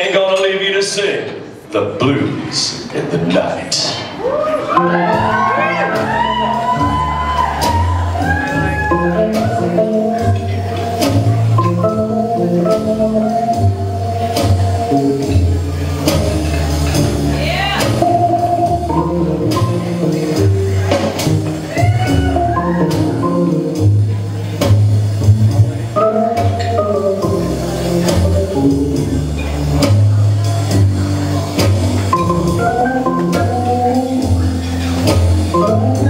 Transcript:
Ain't gonna leave you to sing the blues in the night. Oh.